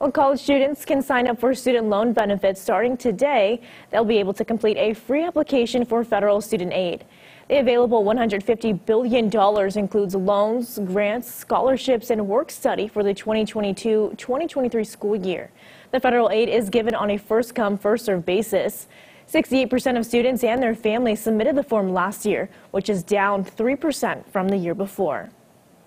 Well, college students can sign up for student loan benefits starting today. They'll be able to complete a free application for federal student aid. The available $150 billion includes loans, grants, scholarships, and work study for the 2022-2023 school year. The federal aid is given on a first-come, first-served basis. 68% of students and their families submitted the form last year, which is down 3% from the year before.